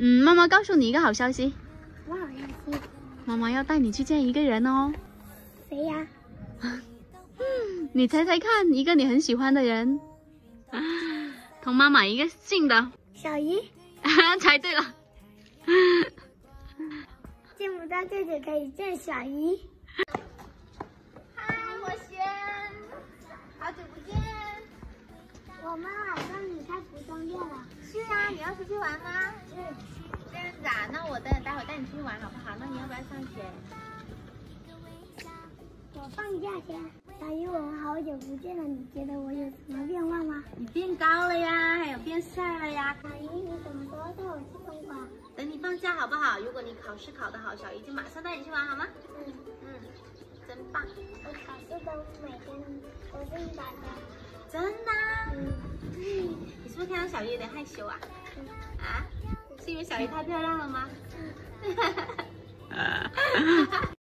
嗯，妈妈告诉你一个好消息，什么好消息？妈妈要带你去见一个人哦。谁呀？你猜猜看，一个你很喜欢的人，同妈妈一个姓的。小姨。猜对了。见不到舅舅可以见小姨。嗨，我轩，好久不见。我妈妈说你开服装店了。是啊，你要出去玩吗？嗯。这样子啊，那我等待会带你出去玩好不好？那你要不要上学？我放假先。小姨，我们好久不见了，你觉得我有什么变化吗？你变高了呀，还有变帅了呀。小姨，你什么时候带我去东莞？等你放假好不好？如果你考试考得好，小姨就马上带你去玩好吗？嗯嗯，真棒。我考试都每天都是一百分。小鱼有点害羞啊？啊？是因为小鱼太漂亮了吗？哈哈哈哈哈。